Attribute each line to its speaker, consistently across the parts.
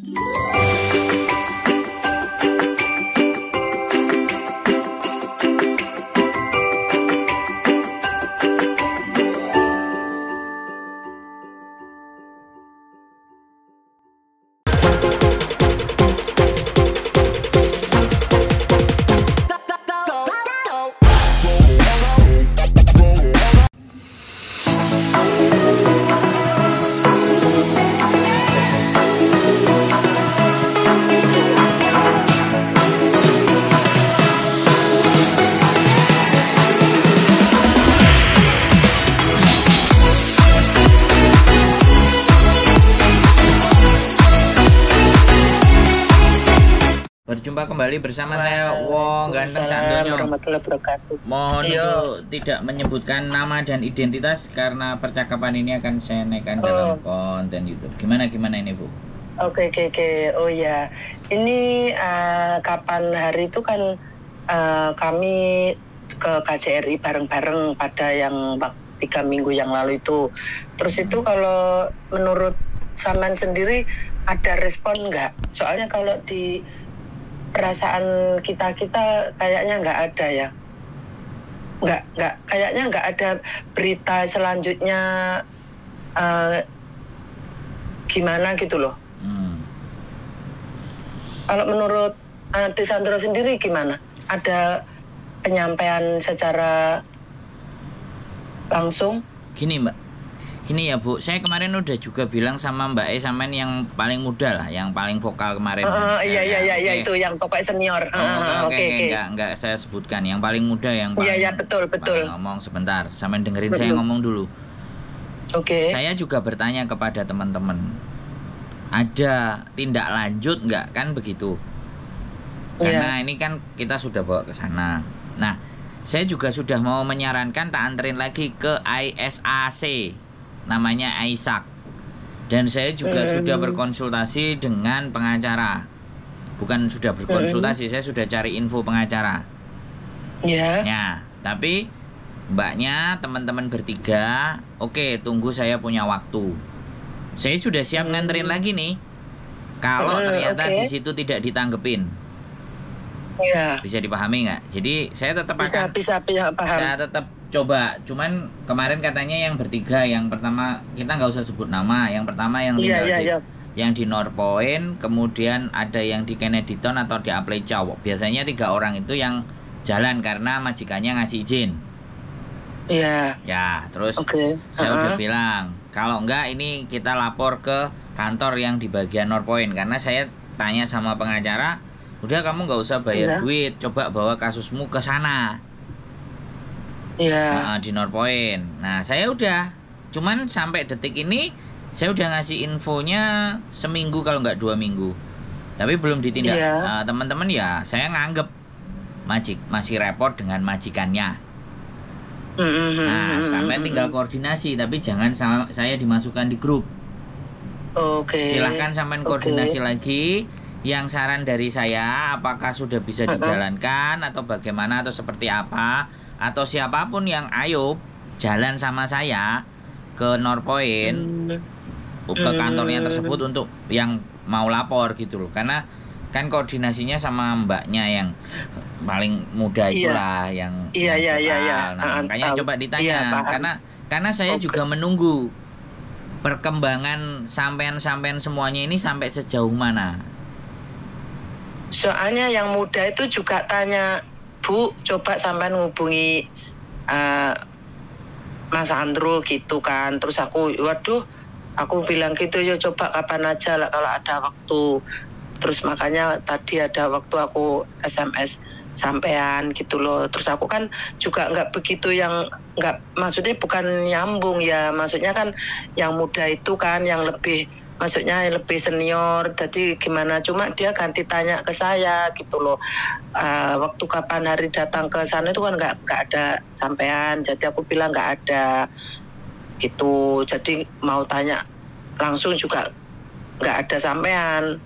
Speaker 1: Yeah. Bersama saya Wong Ganteng Sandoyo. Mohon
Speaker 2: Iya.
Speaker 1: untuk tidak menyebutkan nama dan identitas karena percakapan ini akan saya naikkan dalam
Speaker 2: Oh.
Speaker 1: konten YouTube. Gimana gimana ini Bu?
Speaker 2: Oke oke oke. Oh ya, ini eh, kapan hari itu kan eh, kami ke KJRI bareng-bareng pada yang tiga minggu yang lalu itu. Terus itu kalau menurut Saman sendiri ada respon nggak? Soalnya kalau di perasaan kita kita kayaknya nggak ada ya. Nggak nggak kayaknya nggak ada berita selanjutnya eh, gimana gitu loh.
Speaker 1: Hmm.
Speaker 2: Kalau menurut uh, Tisandro sendiri gimana? Ada penyampaian secara langsung?
Speaker 1: Gini Mbak, gini ya Bu, saya kemarin udah juga bilang sama Mbak E sampean yang paling muda lah, yang paling vokal kemarin.
Speaker 2: Uh, iya iya iya iya
Speaker 1: Oke.
Speaker 2: itu yang pokoknya senior.
Speaker 1: Oh,
Speaker 2: Uh,
Speaker 1: Oke
Speaker 2: Oke
Speaker 1: enggak enggak saya sebutkan yang paling muda yang paling,
Speaker 2: Iya iya betul betul.
Speaker 1: ngomong sebentar, sampean dengerin saya
Speaker 2: Betul.
Speaker 1: ngomong dulu.
Speaker 2: Oke.
Speaker 1: Saya juga bertanya kepada teman-teman, ada tindak lanjut nggak kan begitu? Karena
Speaker 2: Iya.
Speaker 1: ini kan kita sudah bawa ke sana. Nah, saya juga sudah mau menyarankan tak anterin lagi ke ISAC, namanya Aisak. Dan saya juga
Speaker 2: Hmm.
Speaker 1: sudah berkonsultasi dengan pengacara. Bukan sudah berkonsultasi, saya sudah cari info pengacara.
Speaker 2: Ya.
Speaker 1: Ya, tapi mbaknya teman-teman bertiga, oke tunggu saya punya waktu. Saya sudah siap
Speaker 2: Hmm.
Speaker 1: nganterin lagi nih. Kalau
Speaker 2: Hmm,
Speaker 1: ternyata
Speaker 2: oke.
Speaker 1: di situ tidak ditanggepin,
Speaker 2: Iya.
Speaker 1: bisa dipahami nggak? Jadi saya tetap
Speaker 2: Bisa
Speaker 1: akan,
Speaker 2: bisa bisa paham.
Speaker 1: saya tetap coba. Cuman kemarin katanya yang bertiga, yang pertama kita nggak usah sebut nama. Yang pertama yang
Speaker 2: Iya
Speaker 1: tinggal
Speaker 2: iya
Speaker 1: di,
Speaker 2: iya.
Speaker 1: yang di Norpoint, kemudian ada yang di Kennedyton atau di Aplecow. Biasanya tiga orang itu yang jalan karena majikannya ngasih izin.
Speaker 2: Iya.
Speaker 1: Ya, terus
Speaker 2: Oke.
Speaker 1: saya udah
Speaker 2: Uh-uh.
Speaker 1: bilang kalau enggak ini kita lapor ke kantor yang di bagian Norpoint karena saya tanya sama pengacara, udah kamu nggak usah bayar
Speaker 2: Udah.
Speaker 1: duit, coba bawa kasusmu ke sana
Speaker 2: Iya.
Speaker 1: Nah, di Norpoint. Nah, saya udah, cuman sampai detik ini saya udah ngasih infonya seminggu kalau nggak dua minggu, tapi belum ditindak.
Speaker 2: Iya.
Speaker 1: Nah, teman-teman ya, saya nganggep majik masih repot dengan majikannya.
Speaker 2: Hmm, hmm, hmm,
Speaker 1: Nah, sampai tinggal koordinasi, tapi jangan sama saya dimasukkan di grup.
Speaker 2: Oke.
Speaker 1: Silahkan sampai
Speaker 2: Oke.
Speaker 1: koordinasi lagi. Yang saran dari saya, apakah sudah bisa dijalankan atau bagaimana atau seperti apa? Atau siapa pun yang ayo jalan sama saya ke Norpoint,
Speaker 2: Hmm,
Speaker 1: ke kantornya
Speaker 2: Hmm.
Speaker 1: tersebut untuk yang mau lapor gitu loh. Karena kan koordinasinya sama mbaknya yang paling muda
Speaker 2: Iya.
Speaker 1: itulah yang
Speaker 2: Iya,
Speaker 1: yang
Speaker 2: iya, iya,
Speaker 1: vokal.
Speaker 2: iya.
Speaker 1: Nah,
Speaker 2: Ah,
Speaker 1: makanya coba ditanya
Speaker 2: Iya, paham.
Speaker 1: karena karena saya
Speaker 2: Oke.
Speaker 1: juga menunggu perkembangan sampean-sampean semuanya ini sampai sejauh mana.
Speaker 2: Soalnya yang muda itu juga tanya, Bu, coba sampean ngubungi eh, Mas Andro gitu kan. Terus aku, waduh, aku bilang gitu ya coba kapan aja lah kalau ada waktu. Terus makanya tadi ada waktu aku SMS sampean gitu loh. Terus aku kan juga nggak begitu yang nggak maksudnya bukan nyambung ya. Maksudnya kan yang muda itu kan yang lebih maksudnya lebih senior. Jadi gimana? Cuma dia ganti tanya ke saya gitu loh. Eh, waktu kapan hari datang ke sana itu kan nggak nggak ada sampean. Jadi aku bilang nggak ada. Gitu. Jadi mau tanya langsung juga nggak ada sampean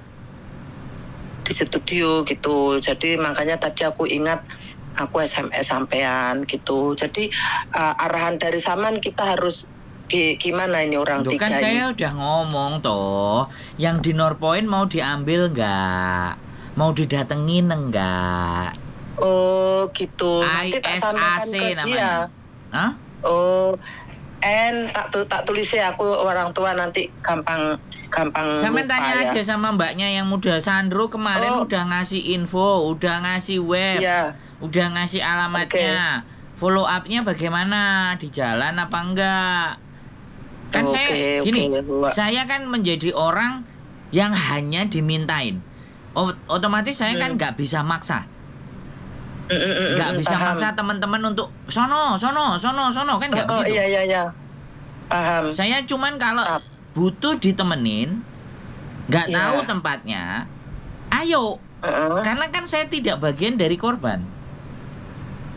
Speaker 2: di studio gitu. Jadi makanya tadi aku ingat aku SMS sampean gitu. Jadi eh, arahan dari saman kita harus gimana ini orang
Speaker 1: Duh,
Speaker 2: tiga
Speaker 1: kan
Speaker 2: ini?
Speaker 1: saya udah ngomong toh, yang di Norpoint mau diambil nggak? Mau didatengin enggak?
Speaker 2: Oh gitu. Nanti tak sampaikan ke dia.
Speaker 1: Hah?
Speaker 2: Oh, N tak tu, tak tulis ya aku orang tua nanti gampang gampang lupa
Speaker 1: tanya
Speaker 2: ya.
Speaker 1: aja sama mbaknya yang muda Sandro kemarin
Speaker 2: Oh.
Speaker 1: udah ngasih info, udah ngasih web,
Speaker 2: Iya.
Speaker 1: udah ngasih alamatnya. Follow up-nya bagaimana? Di jalan apa enggak? Kan
Speaker 2: Oke,
Speaker 1: saya gini,
Speaker 2: Mbak.
Speaker 1: saya kan menjadi orang yang hanya dimintain. O- otomatis saya kan
Speaker 2: Hmm.
Speaker 1: nggak bisa maksa,
Speaker 2: Mm, mm, mm,
Speaker 1: nggak bisa
Speaker 2: paham.
Speaker 1: maksa teman-teman untuk sono, sono, sono, sono kan nggak
Speaker 2: Oh, oh,
Speaker 1: begitu.
Speaker 2: iya iya iya. Paham.
Speaker 1: Saya cuman kalau butuh ditemenin, nggak
Speaker 2: Iya.
Speaker 1: tahu tempatnya, ayo.
Speaker 2: Heeh.
Speaker 1: Karena kan saya tidak bagian dari korban.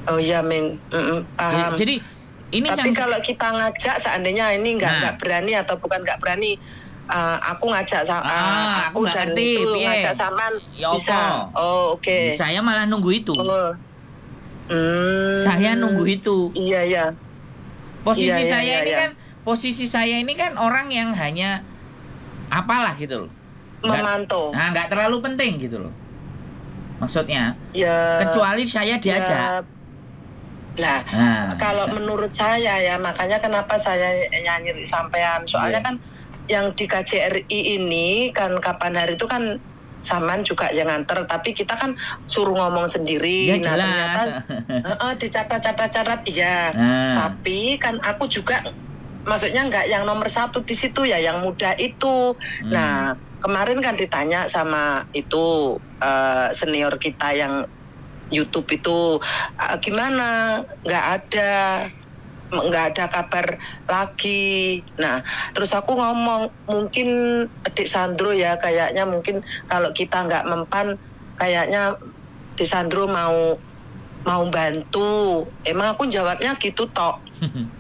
Speaker 2: Oh iya Min. Mm, mm, paham.
Speaker 1: Jadi ini
Speaker 2: Tapi
Speaker 1: yang
Speaker 2: kalau kita ngajak seandainya ini nggak
Speaker 1: Nah.
Speaker 2: berani atau bukan nggak berani, uh, aku ngajak sama
Speaker 1: Ah, aku
Speaker 2: aku
Speaker 1: nggak
Speaker 2: dan
Speaker 1: ngerti,
Speaker 2: itu
Speaker 1: piye?
Speaker 2: ngajak saman
Speaker 1: Ya
Speaker 2: bisa. Oh oke.
Speaker 1: saya malah nunggu itu.
Speaker 2: Oh. Hmm.
Speaker 1: Saya nunggu itu.
Speaker 2: Iya iya.
Speaker 1: Posisi
Speaker 2: Iya, iya,
Speaker 1: saya
Speaker 2: iya,
Speaker 1: ini
Speaker 2: iya.
Speaker 1: kan posisi saya ini kan orang yang hanya apalah gitu loh.
Speaker 2: Memantau.
Speaker 1: Nah, nggak terlalu penting gitu loh. Maksudnya,
Speaker 2: Ya.
Speaker 1: kecuali saya diajak.
Speaker 2: ya, Lah,
Speaker 1: Nah,
Speaker 2: kalau menurut saya ya makanya kenapa saya nyanyi sampean. Soalnya
Speaker 1: Iya.
Speaker 2: kan yang di KJRI ini kan kapan hari itu kan saman juga yang nganter. Tapi kita kan suruh ngomong
Speaker 1: ya
Speaker 2: sendiri nah
Speaker 1: jelas.
Speaker 2: ternyata Heeh, dicatat-catat-catat iya.
Speaker 1: Nah,
Speaker 2: tapi kan aku juga maksudnya nggak yang nomor satu di situ ya yang muda itu.
Speaker 1: Hmm.
Speaker 2: nah kemarin kan ditanya sama itu eh, senior kita yang YouTube itu "Ah, gimana? Nggak ada. Nggak ada kabar lagi. Nah terus aku ngomong mungkin adik Sandro ya kayaknya mungkin kalau kita nggak mempan kayaknya di Sandro mau mau bantu. Emang aku jawabnya gitu tok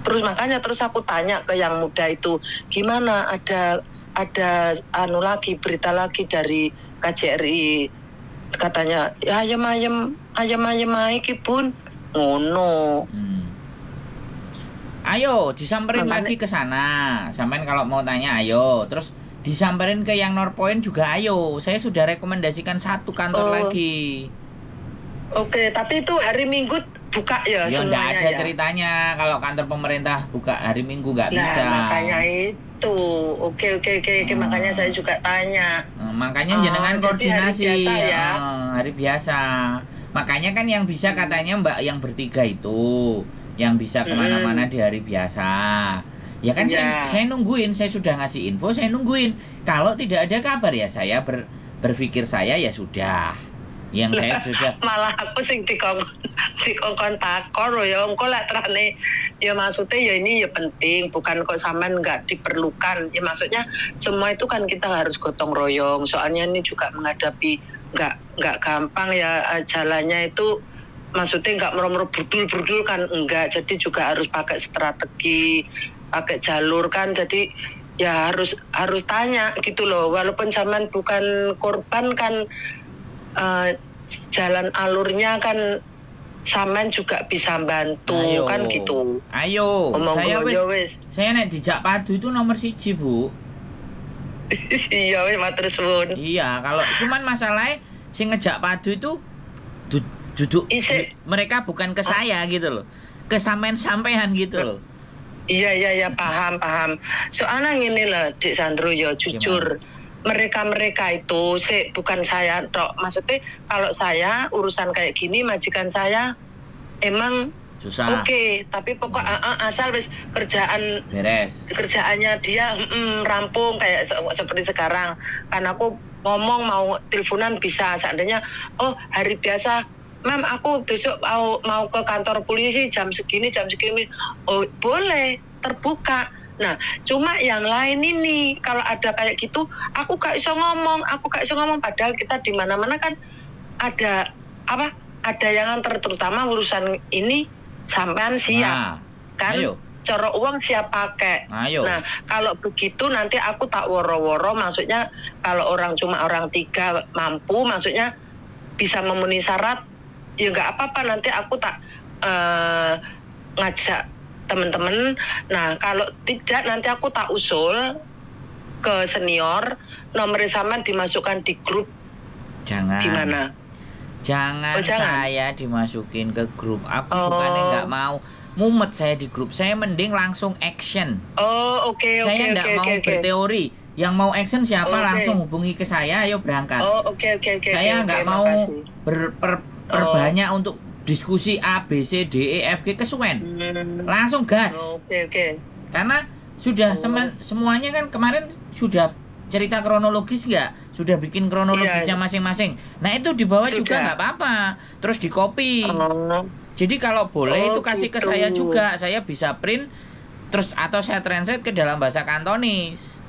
Speaker 2: terus makanya terus aku tanya ke yang muda itu gimana? Ada ada anu lagi berita lagi dari KJRI katanya ya ayam ayam ayam ayam iki pun ngono
Speaker 1: Hmm. Ayo, disamperin
Speaker 2: Makanya-
Speaker 1: lagi ke sana. Sampean kalau mau tanya, ayo. Terus disamperin ke yang Norpoint juga, ayo. Saya sudah rekomendasikan satu kantor
Speaker 2: Oh.
Speaker 1: lagi.
Speaker 2: oke tapi itu hari Minggu buka ya,
Speaker 1: Ya,
Speaker 2: semuanya
Speaker 1: ada
Speaker 2: ya
Speaker 1: ceritanya kalau kantor pemerintah buka hari Minggu nggak
Speaker 2: nah
Speaker 1: bisa.
Speaker 2: makanya itu oke oke oke oke
Speaker 1: Hmm.
Speaker 2: makanya saya juga tanya
Speaker 1: makanya
Speaker 2: Oh,
Speaker 1: jenengan koordinasi
Speaker 2: hari biasa ya?
Speaker 1: Eh, hari biasa. Makanya kan yang bisa
Speaker 2: Hmm.
Speaker 1: katanya Mbak yang bertiga itu yang bisa ke mana-mana di hari biasa. Ya kan saya,
Speaker 2: Ya.
Speaker 1: saya nungguin, saya sudah ngasih info, saya nungguin. Kalau tidak ada kabar ya saya ber- berpikir saya ya sudah. Yang saya sudah
Speaker 2: malah aku sing dikongkon takor lho ya engko lek terane ya maksudnya ya ini ya penting bukan kok sampean nggak diperlukan. Ya maksudnya semua itu kan kita harus gotong royong. Soalnya ini juga menghadapi nggak nggak gampang ya eh, jalannya itu maksudnya nggak meromor burdul-burdul kan enggak. Jadi juga harus pakai strategi pakai jalur kan. Jadi ya harus harus tanya gitu loh. Walaupun zaman bukan korban kan eh, jalan alurnya kan sampean juga bisa bantu
Speaker 1: Ayo.
Speaker 2: kan gitu
Speaker 1: Ayo,
Speaker 2: omong
Speaker 1: saya wis
Speaker 2: wis
Speaker 1: saya nek dijak padu itu nomor siji, Bu.
Speaker 2: iya wis matur suwun
Speaker 1: Iya, kalau cuman masalahnya si ngejak padu itu du- duduk
Speaker 2: Isi-
Speaker 1: mereka bukan ke saya gitu loh. Ke sampean-sampean gitu loh.
Speaker 2: iya iya iya paham paham soalnya gini loh Dik Sandro ya jujur mereka-mereka itu sih bukan saya tok maksudnya kalau saya urusan kayak gini majikan saya emang
Speaker 1: Susah.
Speaker 2: oke tapi pokok ah, ah, asal wis kerjaan
Speaker 1: Beres.
Speaker 2: kerjaannya dia mm, rampung kayak se- seperti sekarang kan aku ngomong mau teleponan bisa seandainya oh hari biasa Mam, aku besok mau mau ke kantor polisi jam segini, jam segini. Oh, boleh, terbuka. Nah, cuma yang lain ini kalau ada kayak gitu, aku gak iso ngomong, aku gak iso ngomong. Padahal kita di mana-mana kan ada apa? Ada yang antar terutama urusan ini sampean
Speaker 1: Nah,
Speaker 2: siap kan?
Speaker 1: ayo.
Speaker 2: Coro uang siap pakai.
Speaker 1: Ayo.
Speaker 2: Nah, kalau begitu nanti aku tak woro-woro, maksudnya kalau orang cuma orang tiga mampu, maksudnya bisa memenuhi syarat, ya nggak apa-apa nanti aku tak eh, ngajak teman-teman. Nah, kalau tidak nanti aku tak usul ke senior nomor sampean dimasukkan di grup
Speaker 1: Jangan.
Speaker 2: gimana?
Speaker 1: Jangan,
Speaker 2: Oh, jangan?
Speaker 1: saya dimasukin ke grup. Aku
Speaker 2: Oh.
Speaker 1: bukannya nggak mau mumet saya di grup. Saya mending langsung action.
Speaker 2: Oh, oke oke
Speaker 1: saya nggak
Speaker 2: oke
Speaker 1: mau
Speaker 2: oke.
Speaker 1: berteori. Yang mau action siapa
Speaker 2: Oke.
Speaker 1: langsung hubungi ke saya, ayo berangkat.
Speaker 2: Oh, oke oke oke.
Speaker 1: saya
Speaker 2: oke,
Speaker 1: nggak
Speaker 2: oke,
Speaker 1: mau ber- per- perbanyak untuk diskusi A, B, C, D, E, F, G kesuwen. Langsung gas.
Speaker 2: Oke oke.
Speaker 1: Karena sudah
Speaker 2: Oh.
Speaker 1: semen- semuanya kan kemarin sudah cerita kronologis nggak? Sudah bikin kronologisnya
Speaker 2: Iya.
Speaker 1: masing-masing. Nah itu dibawa juga
Speaker 2: Sudah.
Speaker 1: nggak apa-apa. Terus di copy.
Speaker 2: Oh,
Speaker 1: Jadi kalau boleh
Speaker 2: Oh,
Speaker 1: itu kasih ke
Speaker 2: gitu.
Speaker 1: saya juga. Saya bisa print terus atau saya translate ke dalam bahasa Kantonis.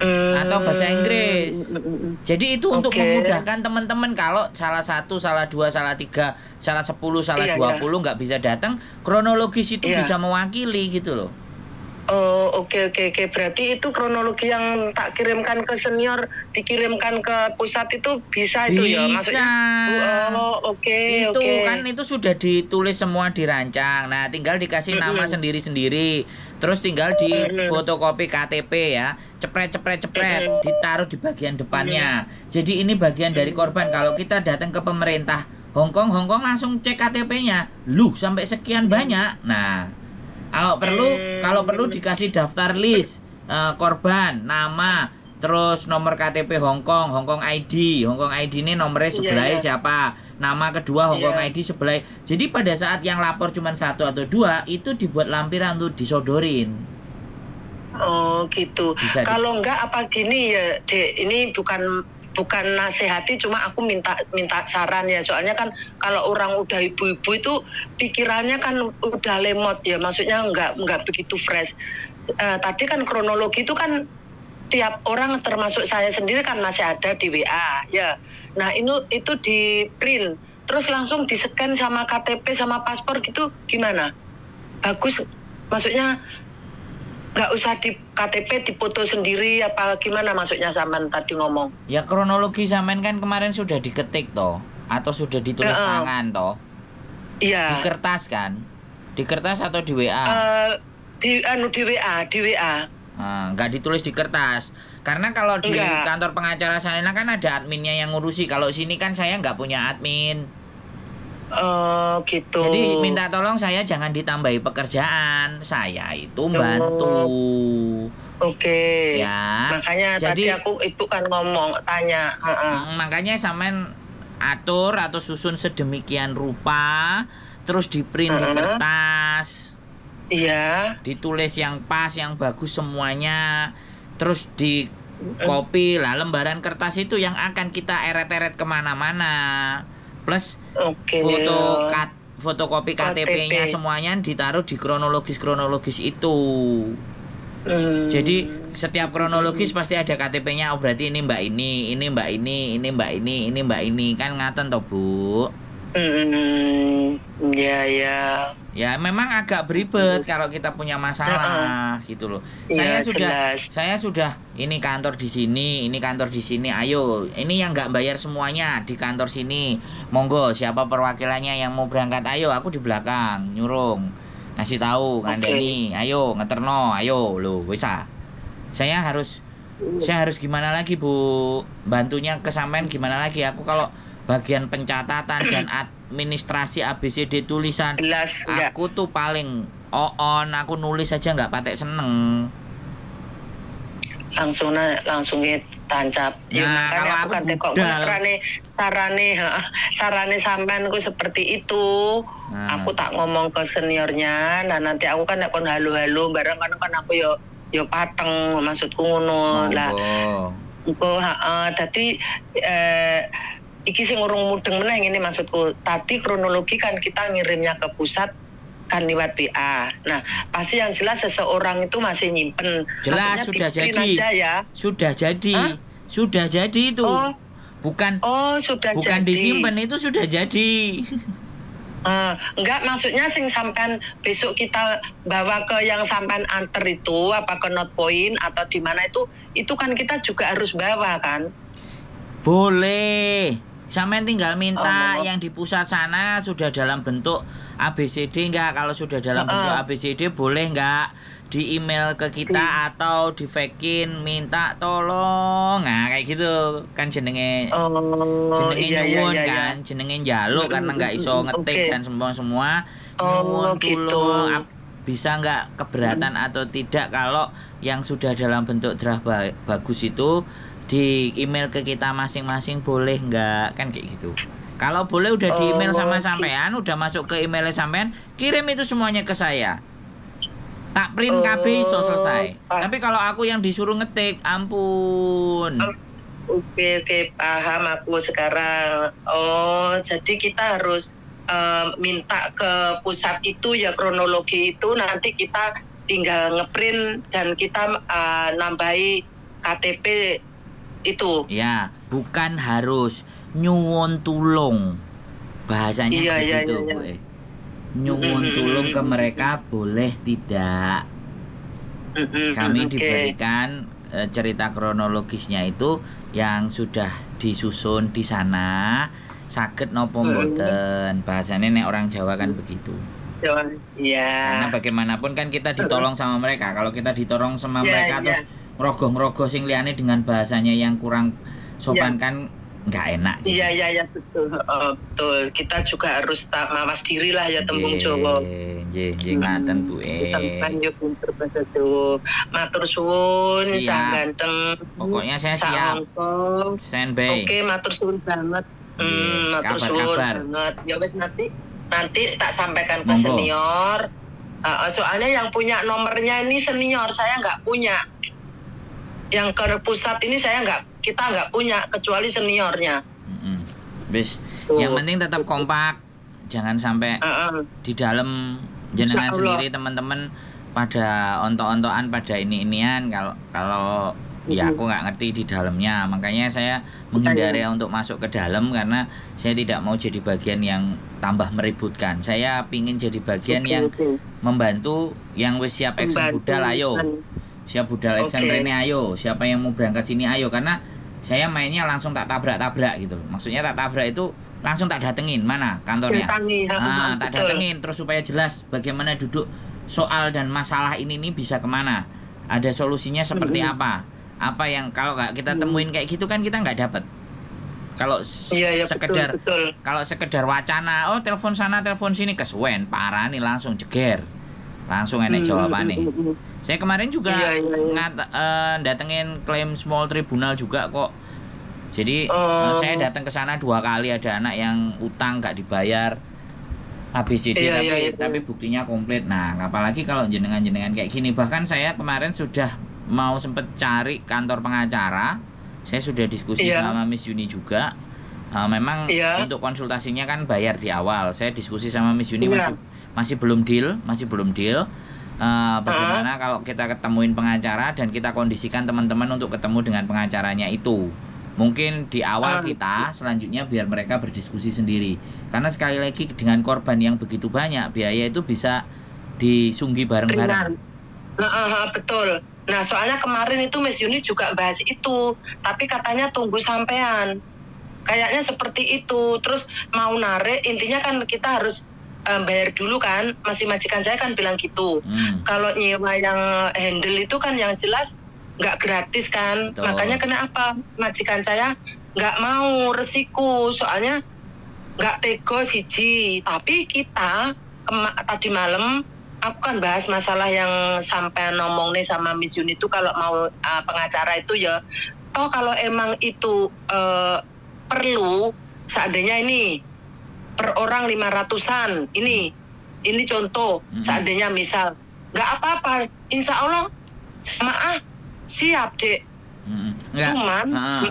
Speaker 2: Hmm,
Speaker 1: Atau bahasa Inggris.
Speaker 2: hmm, hmm, hmm.
Speaker 1: Jadi itu untuk
Speaker 2: Oke.
Speaker 1: memudahkan teman-teman kalau salah satu, salah dua, salah tiga, salah sepuluh, salah
Speaker 2: Iya,
Speaker 1: dua
Speaker 2: iya.
Speaker 1: puluh nggak bisa datang, kronologis itu
Speaker 2: Iya.
Speaker 1: bisa mewakili gitu loh.
Speaker 2: Oh oke oke oke berarti itu kronologi yang tak kirimkan ke senior dikirimkan ke pusat itu bisa itu ya maksudnya oh oke
Speaker 1: itu
Speaker 2: oke
Speaker 1: kan itu sudah ditulis semua dirancang. Nah, tinggal dikasih nama
Speaker 2: Mm-mm.
Speaker 1: sendiri-sendiri. Terus tinggal di fotokopi KTP ya, cepret cepret cepret,
Speaker 2: Mm-mm.
Speaker 1: ditaruh di bagian depannya. Jadi ini bagian dari
Speaker 2: Mm.
Speaker 1: korban. Kalau kita datang ke pemerintah Hongkong, Hongkong langsung cek KTP-nya. Lu sampai sekian banyak. Nah, kalau perlu kalau perlu dikasih daftar list eh, korban, nama, terus nomor KTP Hongkong, Hongkong ID, Hongkong ID ini nomornya
Speaker 2: Iya,
Speaker 1: sebelah
Speaker 2: iya.
Speaker 1: siapa, nama kedua Hongkong
Speaker 2: Iya.
Speaker 1: ID sebelah. Jadi pada saat yang lapor cuma satu atau dua itu dibuat lampiran untuk disodorin.
Speaker 2: oh gitu
Speaker 1: Bisa
Speaker 2: kalau enggak apa gini ya dek ini bukan bukan nasihati cuma aku minta minta saran ya. Soalnya kan kalau orang udah ibu-ibu itu pikirannya kan udah lemot ya. Maksudnya enggak enggak begitu fresh. Eh, tadi kan kronologi itu kan tiap orang termasuk saya sendiri kan masih ada di WA ya. Nah ini itu di print. Terus langsung di scan sama KTP sama paspor gitu gimana? Bagus. Maksudnya nggak usah di KTP dipoto sendiri apa gimana maksudnya Saman tadi ngomong
Speaker 1: Ya kronologi sampean kan kemarin sudah diketik toh atau sudah ditulis
Speaker 2: Heeh.
Speaker 1: tangan toh di
Speaker 2: iya
Speaker 1: kertas kan? Di kertas atau di WA?
Speaker 2: Eh, di anu di WA di WA
Speaker 1: Nah, nggak ditulis di kertas. Karena kalau di
Speaker 2: Enggak.
Speaker 1: kantor pengacara sana kan ada adminnya yang ngurusi. Kalau sini kan saya nggak punya admin.
Speaker 2: Oh gitu
Speaker 1: Jadi minta tolong saya jangan ditambahi pekerjaan. Saya itu bantu.
Speaker 2: oke
Speaker 1: Ya.
Speaker 2: makanya
Speaker 1: Jadi-
Speaker 2: tadi aku ibu kan ngomong tanya heeh.
Speaker 1: Mm, makanya sampean atur atau susun sedemikian rupa, terus di print di
Speaker 2: Heeh.
Speaker 1: kertas,
Speaker 2: iya
Speaker 1: ditulis yang pas, yang bagus semuanya, terus di copy lah lembaran kertas itu yang akan kita eret-eret ke mana-mana, plus
Speaker 2: oke
Speaker 1: foto kat, fotokopi
Speaker 2: KTP.
Speaker 1: KTP-nya semuanya ditaruh di kronologis kronologis itu.
Speaker 2: Hmm.
Speaker 1: Jadi setiap kronologis pasti ada KTP-nya. Oh berarti ini Mbak ini, ini Mbak ini, ini Mbak ini, ini Mbak ini kan ngaten toh Bu.
Speaker 2: Hmm, ya ya
Speaker 1: Ya memang agak beribet
Speaker 2: Terus-
Speaker 1: kalau kita punya masalah gitu loh. Saya
Speaker 2: Iya,
Speaker 1: sudah
Speaker 2: jelas.
Speaker 1: saya sudah ini kantor di sini, ini kantor di sini. Ayo, ini yang nggak bayar semuanya di kantor sini. Monggo siapa perwakilannya yang mau berangkat? Ayo, aku di belakang nyurung. Ngasih tahu ngandeni. Ayo ngeterno, ayo lo bisa. Saya harus saya harus gimana lagi bu bantunya ke sampean gimana lagi aku kalau bagian pencatatan dan administrasi ABCD tulisan.
Speaker 2: Jelas ya
Speaker 1: aku tuh paling on aku nulis aja nggak patek seneng.
Speaker 2: Langsung na langsung tancap. Ya
Speaker 1: Nah,
Speaker 2: makanya
Speaker 1: kalau
Speaker 2: aku kan tekok sarane sarane sarane sampean ku seperti itu.
Speaker 1: Nah.
Speaker 2: aku tak ngomong ke seniornya nah nanti aku kan kon halu-halu bareng kan kan aku yo yo pateng maksudku ngono. Lah engko heeh dadi eh iki sing urung mudeng meneh ngene maksudku tadi kronologi kan kita ngirimnya ke pusat kan lewat BA. Nah, pasti yang jelas seseorang itu masih nyimpen.
Speaker 1: Jelas,
Speaker 2: Maksudnya
Speaker 1: sudah jadi.
Speaker 2: aja ya.
Speaker 1: sudah jadi
Speaker 2: Hah?
Speaker 1: sudah jadi itu
Speaker 2: Oh,
Speaker 1: bukan
Speaker 2: oh sudah
Speaker 1: bukan
Speaker 2: jadi.
Speaker 1: disimpan itu sudah jadi
Speaker 2: Ah, enggak maksudnya sing sampean besok kita bawa ke yang sampean anter itu apa ke not point atau di mana itu itu kan kita juga harus bawa kan.
Speaker 1: boleh Sampean tinggal minta
Speaker 2: Oh.
Speaker 1: yang di pusat sana sudah dalam bentuk ABCD enggak? Kalau sudah dalam
Speaker 2: Heeh.
Speaker 1: bentuk ABCD boleh enggak di email ke kita atau di fakein minta tolong. Nah, kayak gitu kan jenenge
Speaker 2: Oh,
Speaker 1: jenenge
Speaker 2: iya, iya,
Speaker 1: nyuwun
Speaker 2: iya, iya.
Speaker 1: kan, jenenge njaluk karena nggak iso ngetik
Speaker 2: oke.
Speaker 1: dan semua semua
Speaker 2: Oh,
Speaker 1: nyuwun
Speaker 2: gitu.
Speaker 1: bisa nggak keberatan atau tidak kalau yang sudah dalam bentuk draft ba- bagus itu di email ke kita masing-masing boleh nggak? Kan kayak gitu. Kalau boleh udah di email
Speaker 2: Oh,
Speaker 1: sama sampean udah masuk ke emailnya sampean kirim itu semuanya ke saya. Tak print KB so
Speaker 2: Oh,
Speaker 1: selesai.
Speaker 2: pas.
Speaker 1: tapi kalau aku yang disuruh ngetik ampun.
Speaker 2: Oh, Oke oke paham aku sekarang. Oh jadi kita harus eh, minta ke pusat itu ya kronologi itu nanti kita tinggal ngeprint dan kita eh, nambahi KTP itu.
Speaker 1: Ya, bukan harus nyuwun tulung. Bahasanya
Speaker 2: Iya, iya,
Speaker 1: begitu,
Speaker 2: iya, iya.
Speaker 1: Bu, eh. Nyuwun
Speaker 2: Mm-mm.
Speaker 1: tulung ke mereka boleh tidak.
Speaker 2: Mm-mm,
Speaker 1: Kami
Speaker 2: oke.
Speaker 1: diberikan eh, cerita kronologisnya itu yang sudah disusun di sana. Sakit nopo mboten. Bahasanya nek orang Jawa kan begitu.
Speaker 2: Ya.
Speaker 1: Karena bagaimanapun kan kita ditolong sama mereka. Kalau kita ditolong sama
Speaker 2: Ya,
Speaker 1: mereka
Speaker 2: ya.
Speaker 1: terus ngerogoh-ngerogoh sing liane dengan bahasanya yang kurang sopan kan nggak enak. gitu.
Speaker 2: Iya iya iya betul Oh, betul. Kita juga harus tak mawas diri lah ya tembung Jawa.
Speaker 1: Nggih, nggih ngaten Bu. eh.
Speaker 2: Sampai yo pinter bahasa Jawa. Matur suwun,
Speaker 1: Siap.
Speaker 2: cah ganteng.
Speaker 1: Pokoknya saya siap. Standby.
Speaker 2: Oke, matur suwun banget. Hmm, matur suwun banget. Ya wes nanti nanti tak sampaikan ke
Speaker 1: Monggo.
Speaker 2: senior. Uh, soalnya yang punya nomornya ini senior, saya nggak punya. Yang ke pusat ini saya nggak, kita nggak punya kecuali seniornya.
Speaker 1: Mm-mm. Wis,
Speaker 2: Tuh.
Speaker 1: yang penting tetap kompak. Jangan sampai
Speaker 2: Heeh.
Speaker 1: di dalam jenengan sendiri teman-teman pada ontok-ontokan pada ini-inian kalau kalau ya
Speaker 2: Mhm.
Speaker 1: aku nggak ngerti di dalamnya makanya saya menghindari untuk masuk ke dalam karena saya tidak mau jadi bagian yang tambah meributkan saya pingin jadi bagian
Speaker 2: Oke,
Speaker 1: yang
Speaker 2: oke.
Speaker 1: membantu yang wis siap budal ayo siap budal action
Speaker 2: Oke.
Speaker 1: Rene ayo. Siapa yang mau berangkat sini ayo. Karena saya mainnya langsung tak tabrak-tabrak gitu maksudnya tak tabrak itu langsung tak datengin. Mana? Kantornya?
Speaker 2: Datangi, ha,
Speaker 1: ah
Speaker 2: ha,
Speaker 1: tak
Speaker 2: betul.
Speaker 1: datengin. Terus supaya jelas bagaimana duduk soal dan masalah ini nih bisa ke mana? Ada solusinya seperti
Speaker 2: Mhm.
Speaker 1: apa? Apa yang kalau nggak kita temuin kayak gitu kan kita nggak dapat kalau
Speaker 2: Iya, iya,
Speaker 1: sekedar
Speaker 2: betul, betul.
Speaker 1: kalau sekedar wacana oh telepon sana telepon sini kesuwen parah nih langsung jeger langsung enek
Speaker 2: Hmm,
Speaker 1: jawabannya
Speaker 2: hmm, hmm, hmm.
Speaker 1: saya kemarin juga
Speaker 2: Iya, iya, iya.
Speaker 1: ngat- eh, datengin klaim small tribunal juga kok. Jadi eh, saya datang ke sana dua kali ada anak yang utang nggak dibayar ABCD
Speaker 2: Iya,
Speaker 1: tapi
Speaker 2: iya, iya.
Speaker 1: tapi buktinya komplit. Nah, apalagi kalau jenengan-jenengan kayak gini. Bahkan saya kemarin sudah mau sempet cari kantor pengacara. Saya sudah diskusi
Speaker 2: Iya.
Speaker 1: sama Miss Yuni juga. Eh, memang
Speaker 2: Iya.
Speaker 1: untuk konsultasinya kan bayar di awal. Saya diskusi sama Miss Yuni
Speaker 2: Iya.
Speaker 1: masih masih belum deal, masih belum deal. Eh, bagaimana kalau kita ketemuin pengacara dan kita kondisikan teman-teman untuk ketemu dengan pengacaranya itu mungkin di awal
Speaker 2: Ah.
Speaker 1: kita selanjutnya biar mereka berdiskusi sendiri karena sekali lagi dengan korban yang begitu banyak biaya itu bisa disunggi bareng-bareng.
Speaker 2: Nah, ah, ah, betul. Nah, soalnya kemarin itu Miss Yuni juga bahas itu, tapi katanya tunggu sampean. Kayaknya seperti itu. Terus mau narik, intinya kan kita harus eh, bayar dulu kan. Masih majikan saya kan bilang gitu.
Speaker 1: Hmm,
Speaker 2: Kalau nyewa yang handle itu kan yang jelas nggak gratis kan.
Speaker 1: Betul.
Speaker 2: Makanya kenapa majikan saya nggak mau resiko, soalnya nggak tego siji. Tapi kita kema- tadi malam aku kan bahas masalah yang sampai ngomong nih sama Miss Yuni itu kalau mau uh, pengacara itu ya toh kalau emang itu uh, perlu seandainya ini per orang lima ratusan. Ini ini contoh
Speaker 1: Mhm.
Speaker 2: seandainya misal. Nggak apa-apa insya Allah jemaah siap dek.
Speaker 1: Hmm.
Speaker 2: Cuman
Speaker 1: Ah.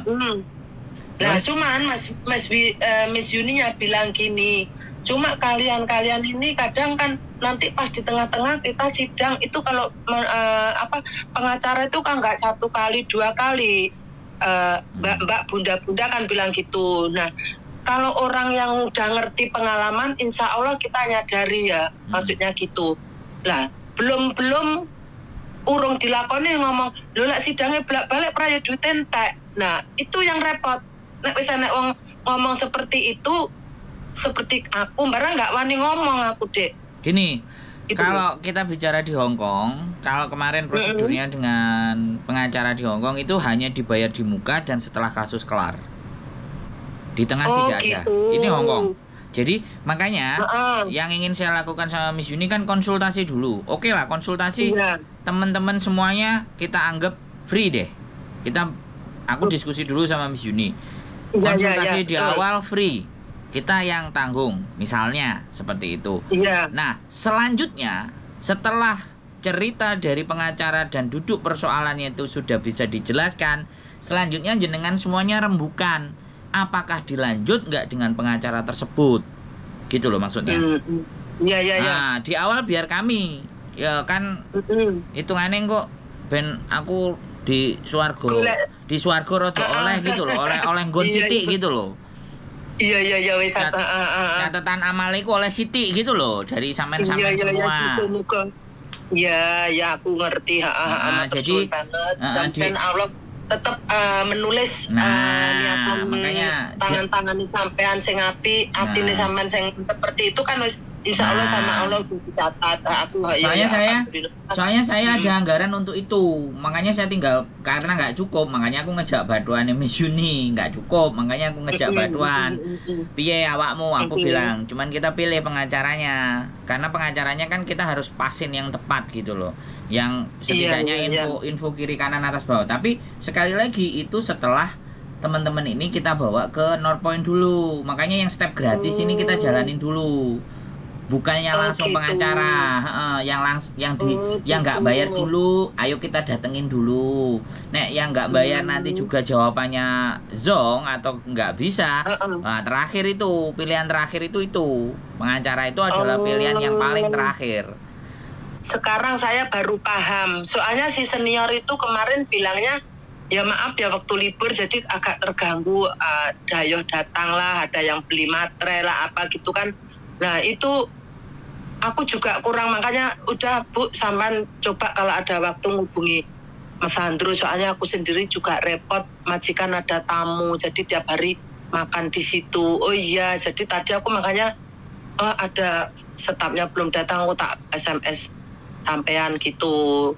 Speaker 2: nah cuman mas mas eh, Miss Yuninya bilang gini cuma kalian-kalian ini kadang kan nanti pas di tengah-tengah kita sidang itu kalau eh, apa pengacara itu kan nggak satu kali dua kali. Eh, mbak mbak bunda-bunda kan bilang gitu. Nah kalau orang yang udah ngerti pengalaman insya Allah kita nyadari ya maksudnya gitu. Lah belum belum urung dilakoni ngomong lu lek sidangnya bolak balik praya duit entek. Nah itu yang repot. Nek wis nek wong ngomong seperti itu seperti aku barang nggak wani ngomong aku dek
Speaker 1: Gini,
Speaker 2: Itu
Speaker 1: kalau kita bicara di Hong Kong, kalau kemarin prosedurnya dengan pengacara di Hong Kong itu hanya dibayar di muka dan setelah kasus kelar. Di tengah
Speaker 2: Oh,
Speaker 1: tidak ada.
Speaker 2: gitu.
Speaker 1: Ini Hong Kong. Jadi makanya
Speaker 2: Heeh.
Speaker 1: yang ingin saya lakukan sama Miss Yuni kan konsultasi dulu. Oke lah, konsultasi
Speaker 2: Iya.
Speaker 1: teman-teman semuanya kita anggap free deh. Kita aku diskusi dulu sama Miss Yuni.
Speaker 2: Iya, iya,
Speaker 1: Konsultasi
Speaker 2: iya,
Speaker 1: di
Speaker 2: betul.
Speaker 1: awal free. Kita yang tanggung, misalnya seperti itu.
Speaker 2: Iya.
Speaker 1: Nah, selanjutnya setelah cerita dari pengacara dan duduk persoalannya itu sudah bisa dijelaskan, selanjutnya jenengan semuanya rembukan apakah dilanjut nggak dengan pengacara tersebut. Gitu loh maksudnya.
Speaker 2: Mm. Iya, iya, iya.
Speaker 1: Nah, di awal biar kami ya kan
Speaker 2: Mm-mm.
Speaker 1: hitungannya kok ben aku di
Speaker 2: Golek.
Speaker 1: di swargo rada oleh gitu loh, oleh oleh nggon
Speaker 2: Iya,
Speaker 1: sithik
Speaker 2: iya.
Speaker 1: gitu loh.
Speaker 2: Iya, iya, iya, wis.
Speaker 1: Cat-
Speaker 2: ah, ah, ah, ah.
Speaker 1: Catatan amaliku oleh sithik gitu loh dari
Speaker 2: Iya,
Speaker 1: sampean-sampean
Speaker 2: iya, iya,
Speaker 1: semua.
Speaker 2: semoga. Iya, ya aku ngerti. Ha, ha,
Speaker 1: Ah,
Speaker 2: matur
Speaker 1: jadi, ah, di-
Speaker 2: dan Allah tetap eh, menulis
Speaker 1: Nah,
Speaker 2: eh, niatan
Speaker 1: makanya
Speaker 2: tangan-tangan sampean sing atine
Speaker 1: Nah.
Speaker 2: sampean sing seperti itu kan wis insya Allah
Speaker 1: Nah.
Speaker 2: sama Allah udah dicatat. Ah, Aku ya,
Speaker 1: Soalnya
Speaker 2: ya,
Speaker 1: saya-. Soalnya saya
Speaker 2: Hmm.
Speaker 1: ada anggaran untuk itu, makanya saya tinggal karena nggak cukup, makanya aku ngejak batuan Miss Yuni nggak cukup, makanya aku ngejak
Speaker 2: Mm-mm,
Speaker 1: batuan.
Speaker 2: mm-mm, mm-mm.
Speaker 1: Piye awakmu? Aku bilang, cuman kita pilih pengacaranya, karena pengacaranya kan kita harus pasin yang tepat gitu loh, yang setidaknya
Speaker 2: iya, iya.
Speaker 1: info info kiri kanan atas bawah. Tapi sekali lagi itu setelah teman-teman ini kita bawa ke Northpoint dulu, makanya yang step gratis ini kita
Speaker 2: Oh.
Speaker 1: jalanin dulu. Bukannya
Speaker 2: Oh,
Speaker 1: langsung
Speaker 2: gitu.
Speaker 1: pengacara, heeh, yang langsung yang di
Speaker 2: Oh,
Speaker 1: yang nggak
Speaker 2: gitu.
Speaker 1: bayar dulu, ayo kita datengin dulu. Nek yang nggak bayar
Speaker 2: Hmm.
Speaker 1: nanti juga jawabannya zong atau nggak bisa.
Speaker 2: Heeh.
Speaker 1: Nah, terakhir itu pilihan terakhir itu itu pengacara itu adalah
Speaker 2: Oh.
Speaker 1: pilihan yang paling terakhir.
Speaker 2: sekarang saya baru paham. Soalnya si senior itu kemarin bilangnya ya maaf ya waktu libur jadi agak terganggu uh, dayoh datang lah ada yang beli materai lah apa gitu kan. Nah itu aku juga kurang makanya udah bu sampan coba kalau ada waktu ngubungi Mas Andrew soalnya aku sendiri juga repot majikan ada tamu jadi tiap hari makan di situ. Oh iya jadi tadi aku makanya oh ada stafnya belum datang aku tak SMS sampean gitu.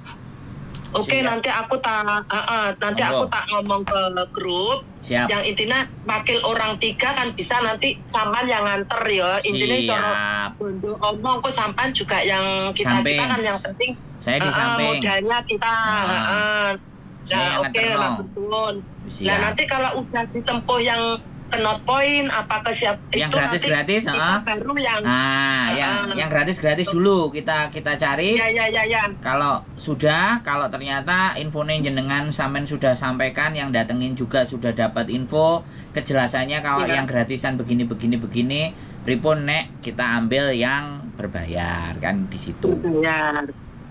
Speaker 2: Oke
Speaker 1: Siap.
Speaker 2: nanti aku tak ah, ah, nanti
Speaker 1: Monggo.
Speaker 2: aku tak ngomong ke grup
Speaker 1: Siap.
Speaker 2: yang intinya wakil orang tiga kan bisa nanti sampan yang nganter ya intinya coro bondo omong kok sampan juga yang kita
Speaker 1: Samping.
Speaker 2: kita kan yang penting
Speaker 1: Saya di samping.
Speaker 2: modalnya kita
Speaker 1: ah,
Speaker 2: ah.
Speaker 1: Saya
Speaker 2: Nah, oke matur suwun. Nah nanti kalau udah ditempuh yang ke not point apa ke siap
Speaker 1: Yang
Speaker 2: itu
Speaker 1: gratis
Speaker 2: nanti
Speaker 1: gratis,
Speaker 2: kita
Speaker 1: heeh.
Speaker 2: baru yang
Speaker 1: Nah, yang
Speaker 2: Ah.
Speaker 1: yang gratis gratis dulu kita kita cari.
Speaker 2: ya ya ya ya
Speaker 1: Kalau sudah, kalau ternyata infonya jenengan sampean sudah sampaikan, yang datengin juga sudah dapat info, kejelasannya kalau
Speaker 2: Iya.
Speaker 1: yang gratisan begini begini begini, pripun nek kita ambil yang berbayar kan di situ.
Speaker 2: Ya.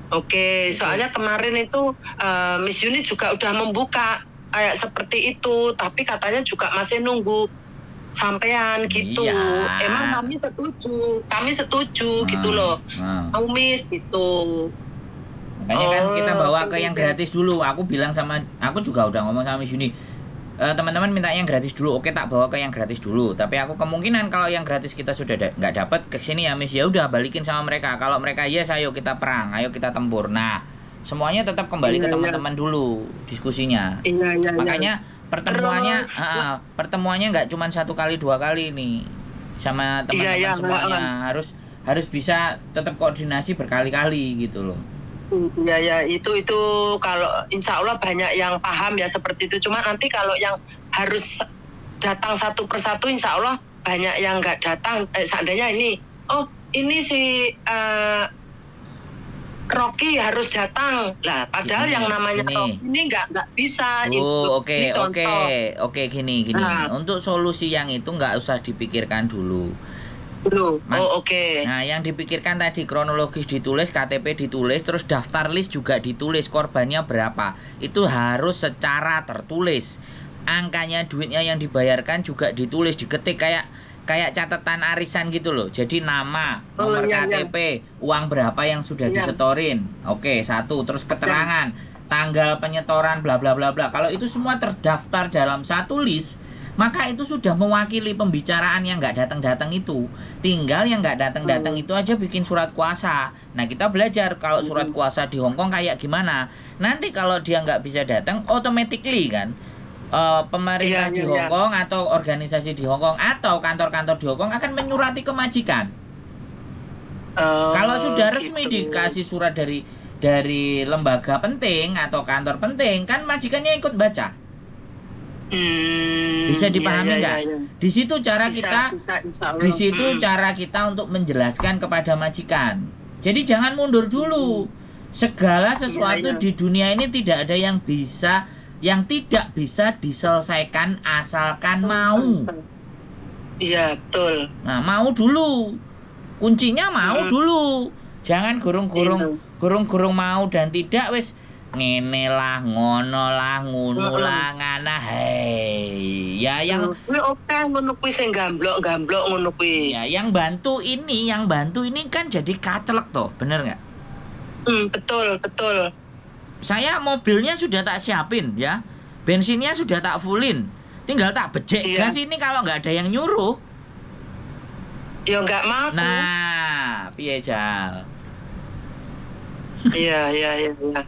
Speaker 2: Oke, soalnya kemarin itu eh, Miss Yuni juga udah membuka kayak seperti itu, tapi katanya juga masih nunggu sampean gitu.
Speaker 1: Iya.
Speaker 2: Emang kami setuju, kami setuju gitu loh.
Speaker 1: Nah,
Speaker 2: Mau Miss gitu.
Speaker 1: makanya kan
Speaker 2: Oh,
Speaker 1: kita bawa ke
Speaker 2: oke,
Speaker 1: yang gratis dulu. Aku bilang sama, aku juga udah ngomong sama Miss Yuni. "Eh, teman-teman minta yang gratis dulu, oke tak bawa ke yang gratis dulu. Tapi aku kemungkinan kalau yang gratis kita sudah da- nggak dapat ke sini ya Miss ya udah balikin sama mereka. Kalau mereka yes ayo kita perang, ayo kita tempur. Nah semuanya tetap kembali ke
Speaker 2: Iya, iya.
Speaker 1: teman-teman dulu diskusinya.
Speaker 2: Iya iya.
Speaker 1: Makanya pertemuannya,
Speaker 2: Terus,
Speaker 1: ah, pertemuannya nggak cuma satu kali dua kali nih sama teman-teman
Speaker 2: Iya, iya,
Speaker 1: semuanya harus harus bisa tetap koordinasi berkali-kali gitu loh.
Speaker 2: Ya ya itu itu kalau insya Allah banyak yang paham ya seperti itu. Cuma nanti kalau yang harus datang satu persatu insya Allah banyak yang nggak datang. Eh, seandainya ini oh ini si eh, Rocky harus datang lah. Padahal
Speaker 1: Gini,
Speaker 2: yang namanya
Speaker 1: gini.
Speaker 2: Rocky ini nggak nggak bisa.
Speaker 1: Oh, oke, oke, oke, gini, gini.
Speaker 2: Nah.
Speaker 1: Untuk solusi yang itu nggak usah dipikirkan dulu.
Speaker 2: Dulu. Oh oke.
Speaker 1: Nah, yang dipikirkan tadi kronologis ditulis, KTP ditulis, terus daftar list juga ditulis, korbannya berapa. Itu harus secara tertulis. Angkanya, duitnya yang dibayarkan juga ditulis, diketik kayak kayak catatan arisan gitu loh. Jadi nama,
Speaker 2: Oh,
Speaker 1: nomor
Speaker 2: iya, iya.
Speaker 1: KTP, uang berapa yang sudah
Speaker 2: Iya.
Speaker 1: disetorin. Oke, satu. Terus keterangan, tanggal penyetoran, bla bla bla bla. Kalau itu semua terdaftar dalam satu list, maka itu sudah mewakili pembicaraan yang nggak datang-datang itu. Tinggal yang nggak datang-datang
Speaker 2: Hmm.
Speaker 1: itu aja bikin surat kuasa. Nah kita belajar kalau surat
Speaker 2: Hmm.
Speaker 1: kuasa di Hong Kong kayak gimana. Nanti kalau dia nggak bisa datang, automatically kan eh, pemerintah
Speaker 2: Iya,
Speaker 1: di
Speaker 2: iya,
Speaker 1: Hong
Speaker 2: iya.
Speaker 1: Kong atau organisasi di Hong Kong atau kantor-kantor di Hong Kong akan menyurati ke majikan.
Speaker 2: Oh,
Speaker 1: Kalau sudah resmi
Speaker 2: gitu.
Speaker 1: dikasih surat dari dari lembaga penting atau kantor penting, kan majikannya ikut baca.
Speaker 2: Hmm,
Speaker 1: Bisa
Speaker 2: iya,
Speaker 1: dipahami
Speaker 2: iya,
Speaker 1: nggak?
Speaker 2: iya, iya.
Speaker 1: Di situ cara
Speaker 2: Bisa,
Speaker 1: kita
Speaker 2: bisa, insya Allah.
Speaker 1: di situ
Speaker 2: Hmm.
Speaker 1: cara kita untuk menjelaskan kepada majikan. Jadi jangan mundur dulu. Segala sesuatu
Speaker 2: Iya, iya.
Speaker 1: di dunia ini tidak ada yang bisa yang tidak bisa diselesaikan asalkan mau.
Speaker 2: Iya, betul.
Speaker 1: Nah, mau dulu. Kuncinya mau
Speaker 2: Hmm.
Speaker 1: dulu. Jangan gurung-gurung
Speaker 2: Iya.
Speaker 1: gurung-gurung mau dan tidak wis ngene lah, ngono lah, ngono
Speaker 2: Hmm.
Speaker 1: lah, ngana hei. Ya yang
Speaker 2: Kuwi oke ngono kuwi sing gamblok-gamblok ngono kuwi.
Speaker 1: ya yang bantu ini, yang bantu ini kan jadi kacelek toh, bener nggak?
Speaker 2: Hmm, betul, betul.
Speaker 1: Saya mobilnya sudah tak siapin ya, bensinnya sudah tak fullin, tinggal tak becek
Speaker 2: Iya.
Speaker 1: gas ini kalau nggak ada yang nyuruh.
Speaker 2: Ya enggak mau.
Speaker 1: Nah, piye jal?
Speaker 2: Iya, iya, iya, iya.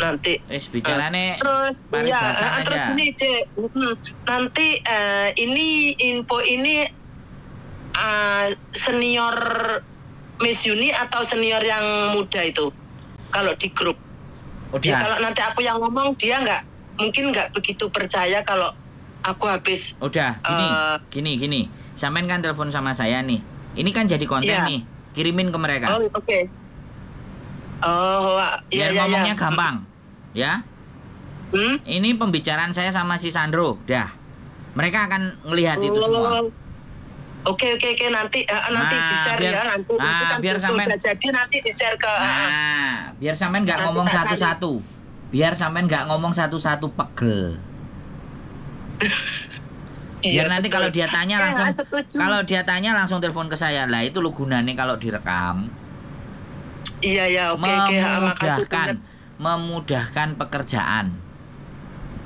Speaker 2: Nanti
Speaker 1: Wis bicarane
Speaker 2: terus
Speaker 1: Mari
Speaker 2: ya
Speaker 1: bahasan
Speaker 2: eh, terus
Speaker 1: aja.
Speaker 2: gini Cek. Nanti eh, ini info ini eh, senior Miss Uni atau senior yang muda itu kalau di grup
Speaker 1: udah.
Speaker 2: ya kalau nanti aku yang ngomong dia nggak mungkin nggak begitu percaya kalau aku habis
Speaker 1: Udah, gini,
Speaker 2: Eh.
Speaker 1: gini, gini. Sampean kan telepon sama saya nih. Ini kan jadi konten
Speaker 2: Iya.
Speaker 1: nih. Kirimin ke mereka.
Speaker 2: oh oke oh wah,
Speaker 1: Biar
Speaker 2: iya
Speaker 1: ngomongnya
Speaker 2: iya
Speaker 1: gampang. Ya.
Speaker 2: hmm?
Speaker 1: Ini pembicaraan saya sama si Sandro. Dah. Mereka akan ngelihat itu semua.
Speaker 2: Oke oke oke nanti eh, nanti
Speaker 1: Nah,
Speaker 2: di share
Speaker 1: biar-
Speaker 2: ya nanti
Speaker 1: nah,
Speaker 2: kan
Speaker 1: biar
Speaker 2: sudah
Speaker 1: sampean-
Speaker 2: jadi nanti di share ke
Speaker 1: Nah, biar sampean nggak
Speaker 2: Nanti
Speaker 1: ngomong satu-satu. Biar sampean nggak ngomong satu-satu pegel.
Speaker 2: Iya,
Speaker 1: Biar nanti
Speaker 2: betul.
Speaker 1: kalau dia tanya
Speaker 2: Eh,
Speaker 1: langsung kalau dia tanya langsung telepon ke saya. Lah itu lu gunanya kalau direkam.
Speaker 2: iya ya oke oke ah, makasih
Speaker 1: memudahkan pekerjaan.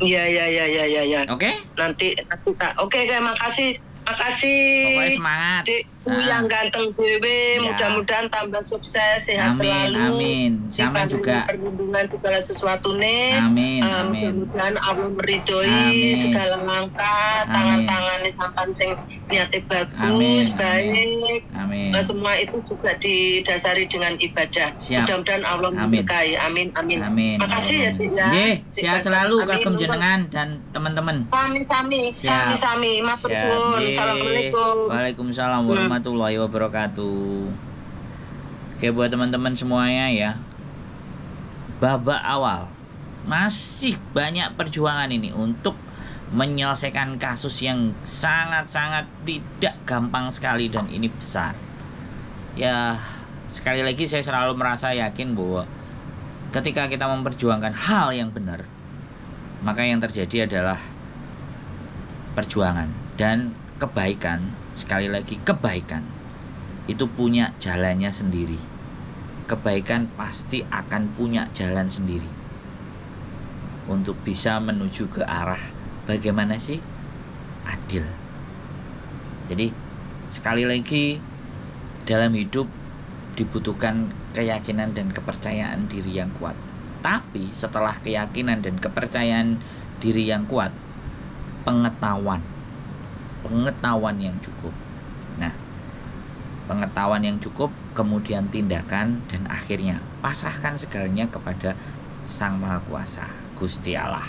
Speaker 2: iya iya iya iya iya ya.
Speaker 1: Oke?
Speaker 2: nanti nanti tak oke oke makasih makasih
Speaker 1: Pokoknya semangat. Ah.
Speaker 2: Yang ganteng dewe
Speaker 1: Ya.
Speaker 2: mudah-mudahan tambah sukses sehat
Speaker 1: Amin,
Speaker 2: selalu.
Speaker 1: amin.
Speaker 2: Dibanding
Speaker 1: juga.
Speaker 2: perlindungan segala sesuatu nih
Speaker 1: Amin,
Speaker 2: Um,
Speaker 1: amin.
Speaker 2: mudah-mudahan Allah meridhoi segala langkah tangan-tangannya sampan sing niatnya bagus
Speaker 1: Amin,
Speaker 2: baik.
Speaker 1: Amin.
Speaker 2: Nah, semua itu juga didasari dengan ibadah. Mudah-mudahan Allah memberkahi amin amin.
Speaker 1: Amin.
Speaker 2: makasih ya Dik ya.
Speaker 1: Nggih, sehat selalu kagem jenengan dan teman-teman.
Speaker 2: sami-sami sami-sami. Matur suwun. Assalamualaikum.
Speaker 1: Waalaikumsalam warahmatullahi wabarakatuh. Oke buat teman-teman semuanya ya. Babak awal masih banyak perjuangan ini untuk menyelesaikan kasus yang sangat-sangat tidak gampang sekali dan ini besar. Ya, sekali lagi saya selalu merasa yakin bahwa ketika kita memperjuangkan hal yang benar, maka yang terjadi adalah perjuangan dan kebaikan sekali lagi kebaikan itu punya jalannya sendiri. Kebaikan pasti akan punya jalan sendiri. Untuk bisa menuju ke arah bagaimana sih? Adil. Jadi sekali lagi dalam hidup dibutuhkan keyakinan dan kepercayaan diri yang kuat. Tapi setelah keyakinan dan kepercayaan diri yang kuat pengetahuan pengetahuan yang cukup. Nah, pengetahuan yang cukup, kemudian tindakan dan akhirnya pasrahkan segalanya kepada Sang Maha Kuasa, Gusti Allah.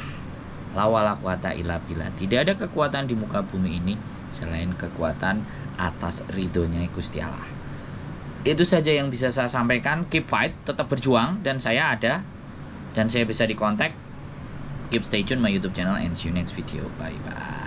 Speaker 1: La wala quwata illa billah. Tidak ada kekuatan di muka bumi ini selain kekuatan atas ridhonya Gusti Allah. Itu saja yang bisa saya sampaikan. Keep fight, tetap berjuang dan saya ada dan saya bisa dikontak. Keep stay tune my YouTube channel and see you next video. Bye bye.